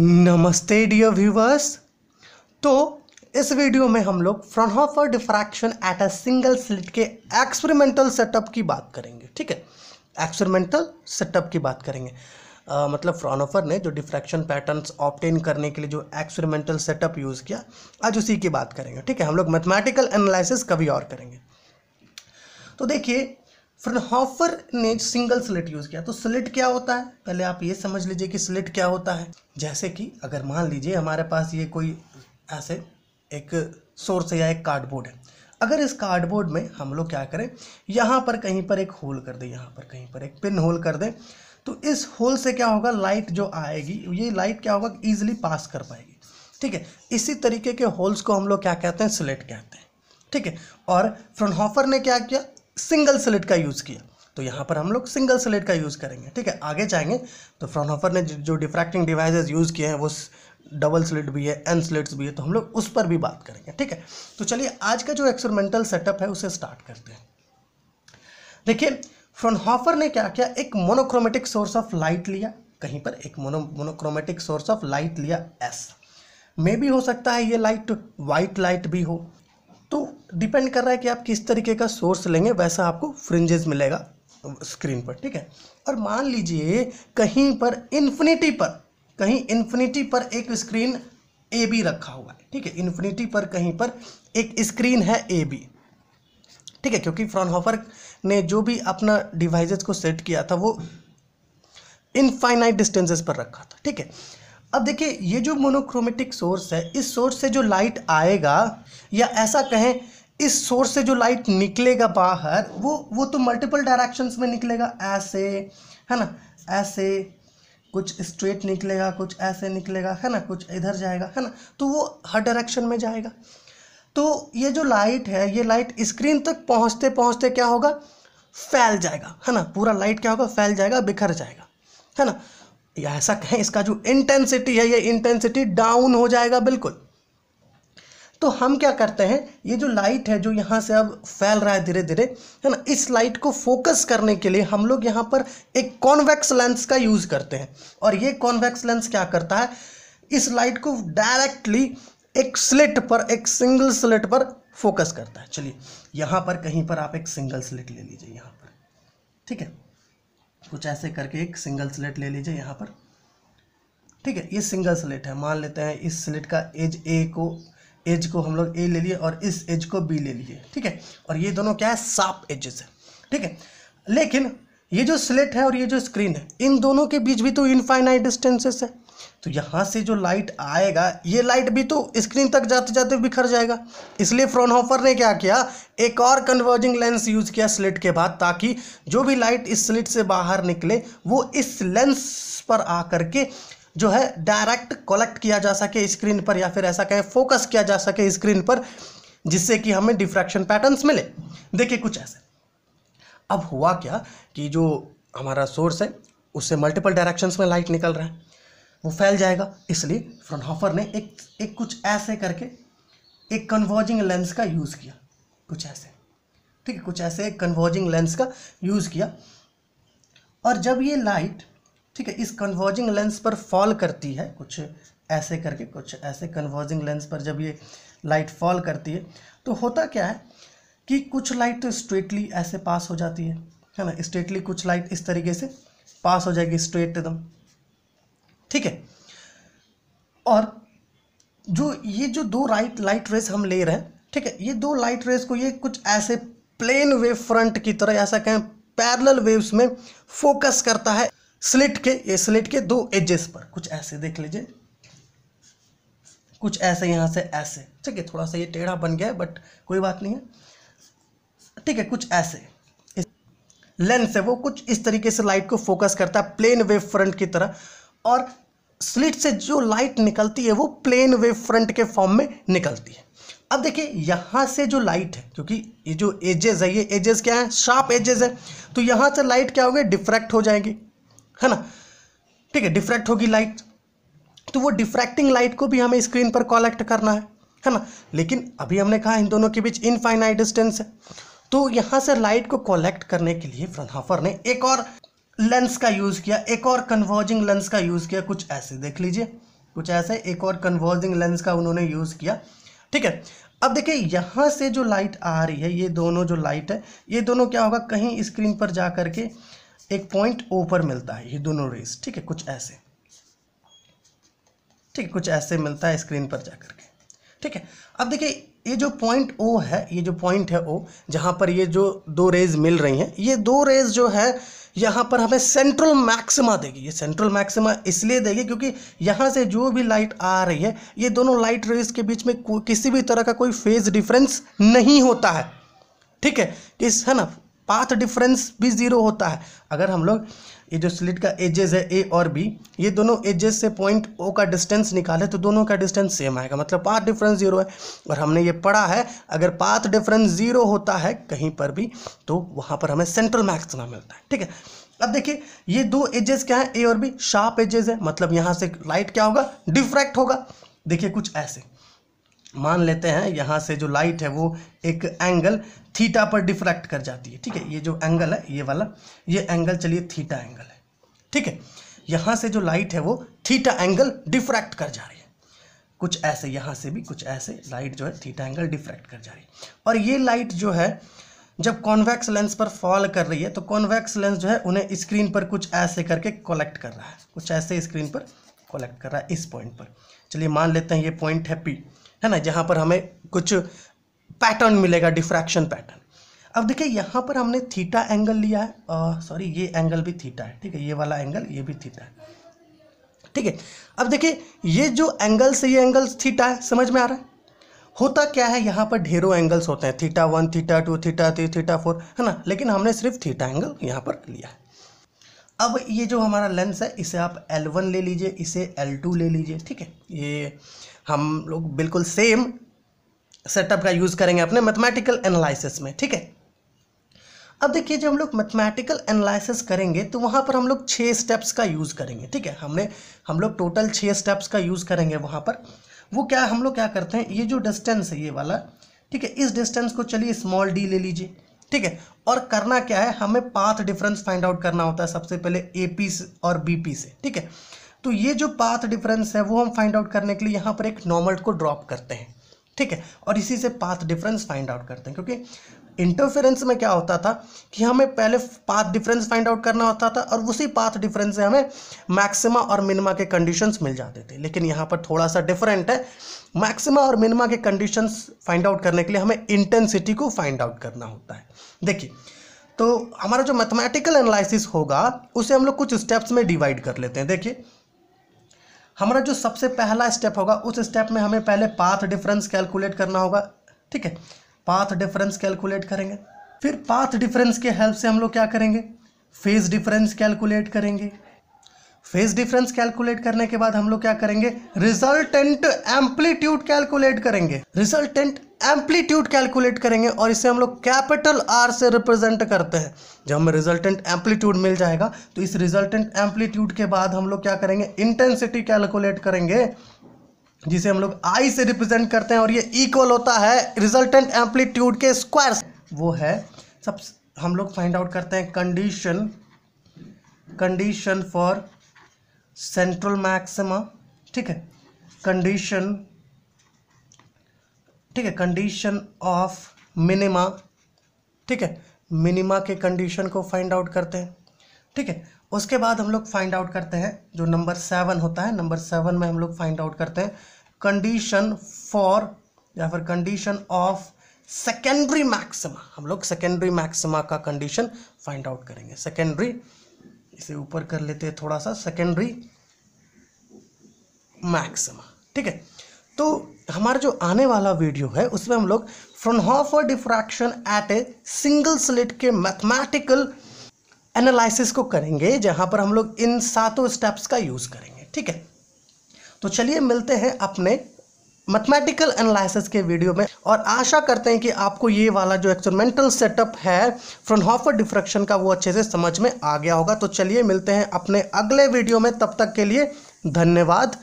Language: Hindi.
नमस्ते डियर व्यूवर्स तो इस वीडियो में हम लोग Fraunhofer diffraction at a single slit के एक्सपेरिमेंटल सेटअप की बात करेंगे ठीक है? एक्सपेरिमेंटल सेटअप की बात करेंगे। अ, मतलब फ्रॉनहोफर ने जो डिफ्रैक्शन पैटर्न्स ऑप्टेन करने के लिए जो एक्सपेरिमेंटल सेटअप यूज़ किया आज उसी की बात करेंगे ठीक है? हम लोग मैथमेटिकल एनालिसिस कभी और करेंगे। तो देखिए फ्रनहॉफर ने सिंगल स्लिट यूज़ किया। तो स्लिट क्या होता है? पहले आप ये समझ लीजिए कि स्लिट क्या होता है। जैसे कि अगर मान लीजिए हमारे पास ये कोई ऐसे एक सोर्स या एक कार्डबोर्ड है। अगर इस कार्डबोर्ड में हम लोग क्या करें? यहाँ पर कहीं पर एक होल कर दें, यहाँ पर कहीं पर एक पिन होल कर दें। तो इस होल से क्या होगा? लाइट जो आएगी, ये लाइट क्या होगा? ईजिली पास कर पाएगी। ठीक है? इसी तरीके के होल्स को हम लोग क्या कहते हैं? स्लेट कहते हैं। ठीक है? और फ्रनहॉफर ने क्या किया? सिंगल स्लिट का यूज़ किया। तो यहाँ पर हम लोग सिंगल स्लिट का यूज़ करेंगे, ठीक है? आगे जाएँगे तो फ्रनहॉफर ने जो- डिफ्रैक्टिंग डिवाइसेस यूज़ किए हैं, वो डबल स्लिट भी है एन स्लिट्स भी है तो हम लोग उस पर भी बात करेंगे, ठीक है? तो चलिए, आज का जो एक्सपेरिमेंटल सेटअप है, उसे स्टार्ट करते हैं। देखिए फ्रॉनहॉफर ने क्या किया? एक मोनोक्रोमेटिक सोर्स ऑफ़ लाइट लिया, कहीं पर एक mono monochromatic source of light लिया एस मे भी हो सकता है ये लाइट वाइट लाइट भी हो तो डिपेंड कर रहा है कि आप किस तरीके का सोर्स लेंगे, वैसा आपको फ्रिंजेस मिलेगा स्क्रीन पर, ठीक है? और मान लीजिए कहीं पर इन्फिनिटी पर, कहीं इन्फिनिटी पर एक स्क्रीन ए बी रखा हुआ है, ठीक है? इन्फिनिटी पर कहीं पर एक स्क्रीन है ए बी ठीक है? क्योंकि फ्रॉनहॉफर ने जो भी अपना डिवाइसेस को सेट किया था, वो इनफाइनाइट डिस्टेंसेस पर रखा था, ठीक है? अब देखिए, ये जो मोनोक्रोमेटिक सोर्स है, इस सोर्स से जो लाइट आएगा, या ऐसा कहें, इस सोर्स से जो लाइट निकलेगा बाहर, वो वो तो मल्टीपल डायरेक्शंस में निकलेगा। ऐसे, है ना? ऐसे, कुछ स्ट्रेट निकलेगा, कुछ ऐसे निकलेगा, है ना? कुछ इधर जाएगा, है ना? तो वो हर डायरेक्शन में जाएगा। तो ये जो लाइट है, ये लाइट स्क्रीन तक पहुँचते पहुँचते क्या होगा? फैल जाएगा, है ना? पूरा लाइट क्या होगा? फैल जाएगा, बिखर जाएगा, है ना? या ऐसा कहें, इसका जो इंटेंसिटी है, ये इंटेंसिटी डाउन हो जाएगा बिल्कुल। तो हम क्या करते हैं, ये जो लाइट है जो यहाँ से अब फैल रहा है धीरे धीरे है ना, इस लाइट को फोकस करने के लिए हम लोग यहाँ पर एक कॉन्वेक्स लेंस का यूज़ करते हैं। और ये कॉन्वेक्स लेंस क्या करता है, इस लाइट को डायरेक्टली एक स्लिट पर, एक सिंगल स्लिट पर फोकस करता है। चलिए, यहाँ पर कहीं पर आप एक सिंगल स्लिट ले लीजिए, यहाँ पर। ठीक है? कुछ ऐसे करके एक सिंगल स्लेट ले लीजिए यहाँ पर। ठीक है, ये सिंगल स्लेट है। मान लेते हैं इस स्लेट का एज ए को एज को हम लोग ए ले लिए और इस एज को बी ले लिए। ठीक है? और ये दोनों क्या है? साफ़ एजेस है। ठीक है? लेकिन ये जो स्लेट है और ये जो स्क्रीन है, इन दोनों के बीच भी तो इनफाइनाइट डिस्टेंसेस है। तो यहाँ से जो लाइट आएगा, ये लाइट भी तो स्क्रीन तक जाते जाते बिखर जाएगा। इसलिए फ्रॉनहोफर ने क्या किया? एक और कन्वर्जिंग लेंस यूज़ किया स्लिट के बाद, ताकि जो भी लाइट इस स्लिट से बाहर निकले, वो इस लेंस पर आ करके जो है डायरेक्ट कलेक्ट किया जा सके स्क्रीन पर, या फिर ऐसा कहें फोकस किया जा सके स्क्रीन पर, जिससे कि हमें डिफ्रैक्शन पैटर्न्स मिले। देखिए कुछ ऐसे। अब हुआ क्या कि जो हमारा सोर्स है, उससे मल्टीपल डायरेक्शंस में लाइट निकल रहा है। वो फैल जाएगा। इसलिए फ्रॉनहॉफर ने एक एक कुछ ऐसे करके एक कन्वर्जिंग लेंस का यूज़ किया। कुछ ऐसे। ठीक है, कुछ ऐसे एक कन्वर्जिंग लेंस का यूज़ किया। और जब ये लाइट ठीक है, इस कन्वर्जिंग लेंस पर फॉल करती है, कुछ ऐसे करके, कुछ ऐसे कन्वर्जिंग लेंस पर जब ये लाइट फॉल करती है तो होता क्या है कि कुछ लाइट तो स्ट्रेटली ऐसे पास हो जाती है। है ना? स्ट्रेटली कुछ लाइट इस तरीके से पास हो जाएगी स्ट्रेट एकदम। ठीक है? और जो ये जो दो राइट लाइट रेस हम ले रहे हैं, ठीक है? ये दो लाइट रेस को ये कुछ ऐसे प्लेन वेव फ्रंट की तरह, ऐसा कहें पैरेलल वेव्स में फोकस करता है स्लिट के, ये स्लिट के दो एजेस पर। कुछ ऐसे देख लीजिए। कुछ ऐसे यहाँ से, ऐसे। ठीक है, थोड़ा सा ये टेढ़ा बन गया है बट कोई बात नहीं है। ठीक है, कुछ ऐसे। लेंस है वो कुछ इस तरीके से लाइट को फोकस करता है प्लेन वेव फ्रंट की तरह। और स्लिट से जो लाइट निकलती है, वो प्लेन वेव फ्रंट के फॉर्म में निकलती है। अब देखिए, यहाँ से जो लाइट है, क्योंकि ये जो एजेस है, ये एजेस क्या है? शार्प एजेस है। तो यहाँ से लाइट क्या होगी? डिफ्रैक्ट हो जाएगी, है ना? ठीक है, डिफ्रैक्ट होगी लाइट। तो वो डिफ्रैक्टिंग लाइट को भी हमें स्क्रीन पर कलेक्ट करना है है ना? लेकिन अभी हमने कहा इन दोनों के बीच इनफाइनाइट डिस्टेंस है। तो यहाँ से लाइट को कलेक्ट करने के लिए फ्रनहाफर ने एक और लेंस का यूज़ किया, एक और कन्वर्जिंग लेंस का यूज़ किया, कुछ ऐसे, देख लीजिए, कुछ ऐसे, एक और कन्वर्जिंग लेंस का उन्होंने यूज़ किया। ठीक है, अब देखिए, यहाँ से जो लाइट आ रही है, ये दोनों जो लाइट है, ये दोनों क्या होगा, कहीं स्क्रीन पर जा करके एक पॉइंट ओ पर मिलता है, ये दोनों रेस ठीक है, कुछ ऐसे। ठीक है, कुछ ऐसे मिलता है स्क्रीन पर जा करके। ठीक है, अब देखिए ये जो पॉइंट ओ है, ये जो पॉइंट है ओ जहाँ पर ये जो दो रेज मिल रही हैं, ये दो रेज जो है, यहाँ पर हमें सेंट्रल मैक्सिमा देगी। ये सेंट्रल मैक्सिमा इसलिए देगी क्योंकि यहाँ से जो भी लाइट आ रही है, ये दोनों लाइट रेज के बीच में किसी भी तरह का कोई फ़ेज़ डिफरेंस नहीं होता है। ठीक है? इस, है ना? पाथ डिफरेंस भी ज़ीरो होता है। अगर हम लोग ये जो स्लिट का एजेस है ए और बी, ये दोनों एजेस से पॉइंट ओ का डिस्टेंस निकाले तो दोनों का डिस्टेंस सेम आएगा। मतलब पाथ डिफरेंस ज़ीरो है। और हमने ये पढ़ा है, अगर पाथ डिफरेंस ज़ीरो होता है कहीं पर भी तो वहाँ पर हमें सेंट्रल मैक्सिमम मिलता है। ठीक है? अब देखिए, ये दो एजेस क्या है? ए और बी, शार्प एजेस है। मतलब यहाँ से लाइट क्या होगा? डिफ्रैक्ट होगा। देखिए कुछ ऐसे। मान लेते हैं, यहाँ से जो लाइट है वो एक एंगल थीटा पर डिफ्रैक्ट कर जाती है, ठीक है? ये जो एंगल है, ये वाला, ये एंगल चलिए थीटा एंगल है, ठीक है? यहाँ से जो लाइट है वो थीटा एंगल डिफ्रैक्ट कर जा रही है। कुछ ऐसे, यहाँ से भी कुछ ऐसे लाइट जो है थीटा एंगल डिफ्रैक्ट कर जा रही है। और ये लाइट जो है, जब कॉन्वेक्स लेंस पर फॉल कर रही है तो कॉन्वेक्स लेंस जो है उन्हें स्क्रीन पर कुछ ऐसे करके कलेक्ट कर रहा है। कुछ ऐसे स्क्रीन पर कलेक्ट कर रहा है इस पॉइंट पर। चलिए मान लेते हैं ये पॉइंट है पी है ना, जहाँ पर हमें कुछ पैटर्न मिलेगा डिफ्रैक्शन पैटर्न अब देखिए, यहाँ पर हमने थीटा एंगल लिया है। सॉरी ये एंगल भी थीटा है, ठीक है? ये वाला एंगल ये भी थीटा है। ठीक है? अब देखिए, ये जो एंगल से ये एंगल थीटा है, समझ में आ रहा है? होता क्या है, यहाँ पर ढेरों एंगल्स होते हैं। Theta one theta two theta three theta four है ना? लेकिन हमने सिर्फ़ थीटा एंगल यहाँ पर लिया है। अब ये जो हमारा लेंस है, इसे आप L1 ले लीजिए, इसे L2 ले लीजिए, ठीक है? ये हम लोग बिल्कुल सेम सेटअप का यूज़ करेंगे अपने मैथमेटिकल एनालिसिस में, ठीक है? अब देखिए, जब हम लोग मैथमेटिकल एनालिसिस करेंगे तो वहाँ पर हम लोग छः स्टेप्स का यूज़ करेंगे, ठीक है? हमने, हम लोग टोटल छः स्टेप्स का यूज़ करेंगे वहाँ पर। वो क्या, हम लोग क्या करते हैं? ये जो डिस्टेंस है, ये वाला, ठीक है? इस डिस्टेंस को चलिए स्मॉल डी ले लीजिए। ठीक है? और करना क्या है? हमें पाथ डिफरेंस फाइंड आउट करना होता है सबसे पहले ए पी और बी पी से, ठीक है? तो ये जो पाथ डिफरेंस है, वो हम फाइंड आउट करने के लिए यहाँ पर एक नॉर्मल को ड्रॉप करते हैं, ठीक है? और इसी से पाथ डिफरेंस फाइंड आउट करते हैं, क्योंकि इंटरफेरेंस में क्या होता था कि हमें पहले पाथ डिफरेंस फाइंड आउट करना होता था और उसी पाथ डिफरेंस से हमें मैक्सिमा और मिनिमा के कंडीशंस मिल जाते थे। लेकिन यहाँ पर थोड़ा सा डिफरेंट है। मैक्सिमा और मिनिमा के कंडीशंस फाइंड आउट करने के लिए हमें इंटेंसिटी को फाइंड आउट करना होता है। देखिए तो हमारा जो मैथमेटिकल एनालिसिस होगा, उसे हम लोग कुछ स्टेप्स में डिवाइड कर लेते हैं। देखिए, हमारा जो सबसे पहला स्टेप होगा, उस स्टेप में हमें पहले पाथ डिफरेंस कैलकुलेट करना होगा। ठीक है? पाथ डिफरेंस कैलकुलेट करेंगे। फिर पाथ डिफरेंस के हेल्प से हम लोग क्या करेंगे? फ़ेज़ डिफरेंस कैलकुलेट करेंगे। फ़ेज़ डिफरेंस कैलकुलेट करने के बाद हम लोग क्या करेंगे? रिजल्टेंट एम्पलीट्यूड कैलकुलेट करेंगे। रिजल्टेंट एम्पलीट्यूड कैलकुलेट करेंगे और इसे हम लोग कैपिटल आर से रिप्रेजेंट करते हैं। जब हमें रिजल्टेंट एम्पलीट्यूड मिल जाएगा तो इस रिजल्टेंट एम्पलीट्यूड के बाद हम लोग क्या करेंगे? इंटेंसिटी कैलकुलेट करेंगे। जिसे हम लोग आई से रिप्रेजेंट करते हैं और ये इक्वल होता है रिजल्टेंट एम्पलीट्यूड के स्क्वायर वो है, सब हम लोग फाइंड आउट करते हैं condition condition for central maxima ठीक है? कंडीशन ठीक है? कंडीशन ऑफ़ मिनिमा ठीक है? मिनिमा के कंडीशन को फाइंड आउट करते हैं। ठीक है? उसके बाद हम लोग फाइंड आउट करते हैं, जो नंबर सेवन होता है नंबर सेवन में हम लोग फाइंड आउट करते हैं कंडीशन फॉर या फिर कंडीशन ऑफ़ सेकेंडरी मैक्सिमा हम लोग सेकेंडरी मैक्सिमा का कंडीशन फाइंड आउट करेंगे। सेकेंडरी इसे ऊपर कर लेते हैं थोड़ा सा सेकेंडरी मैक्सिमा ठीक है? तो हमारा जो आने वाला वीडियो है, उसमें हम लोग Fraunhofer diffraction at a single slit के मैथमेटिकल एनालिसिस को करेंगे, जहाँ पर हम लोग इन सातों स्टेप्स का यूज़ करेंगे, ठीक है? तो चलिए मिलते हैं अपने मैथमेटिकल एनालिसिस के वीडियो में, और आशा करते हैं कि आपको ये वाला जो एक्सपेरिमेंटल सेटअप है फ्रॉनहॉफर डिफ्रैक्शन का वो अच्छे से समझ में आ गया होगा। तो चलिए मिलते हैं अपने अगले वीडियो में, तब तक के लिए धन्यवाद।